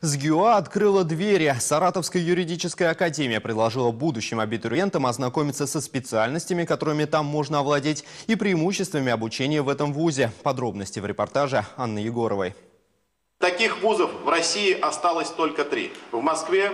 С ГЮА открыла двери. Саратовская юридическая академия предложила будущим абитуриентам ознакомиться со специальностями, которыми там можно овладеть, и преимуществами обучения в этом вузе. Подробности в репортаже Анны Егоровой. Таких вузов в России осталось только три. В Москве,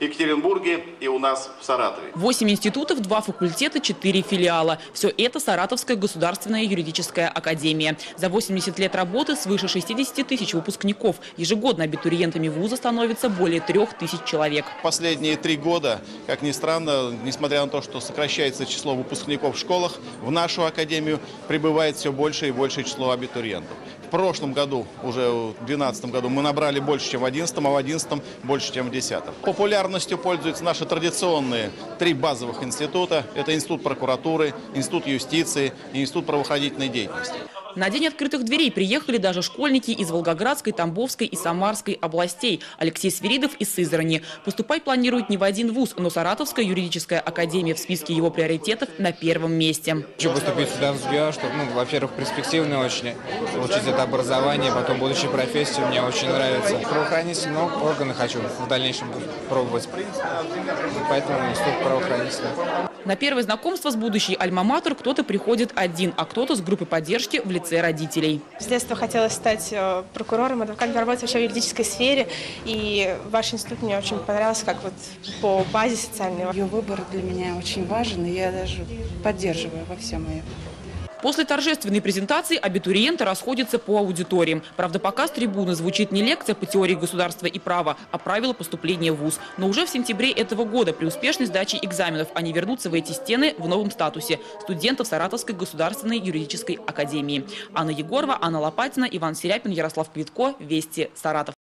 Екатеринбурге и у нас в Саратове. Восемь институтов, два факультета, четыре филиала. Все это Саратовская государственная юридическая академия. За 80 лет работы свыше 60 тысяч выпускников. Ежегодно абитуриентами вуза становится более трех тысяч человек. Последние три года, как ни странно, несмотря на то, что сокращается число выпускников в школах, в нашу академию прибывает все больше и больше число абитуриентов. В прошлом году, уже в 2012 году, мы набрали больше, чем в 2011, а в 2011 больше, чем в 2010. Популярностью пользуются наши традиционные три базовых института. Это Институт прокуратуры, Институт юстиции и Институт правоохранительной деятельности. На день открытых дверей приехали даже школьники из Волгоградской, Тамбовской и Самарской областей. Алексей Свиридов из Сызрани. Поступать планирует не в один вуз, но Саратовская юридическая академия в списке его приоритетов на первом месте. Хочу поступить сюда в СГИА, чтобы, ну, во-первых, перспективно очень получить это образование, потом будущая профессия мне очень нравится. Правоохранительные органы хочу в дальнейшем пробовать, поэтому институт правоохранительный. На первое знакомство с будущей альма-матер кто-то приходит один, а кто-то с группой поддержки в лице родителей. С детства хотела стать э, прокурором, адвокатом, работать вообще в юридической сфере. И ваш институт мне очень понравился, как вот по базе социальной. Ее выбор для меня очень важен, и я даже поддерживаю во всем ее. После торжественной презентации абитуриенты расходятся по аудиториям. Правда, пока с трибуны звучит не лекция по теории государства и права, а правила поступления в ВУЗ. Но уже в сентябре этого года при успешной сдаче экзаменов они вернутся в эти стены в новом статусе студентов Саратовской государственной юридической академии. Анна Егорова, Анна Лопатина, Иван Серяпин, Ярослав Квитко. Вести, Саратов.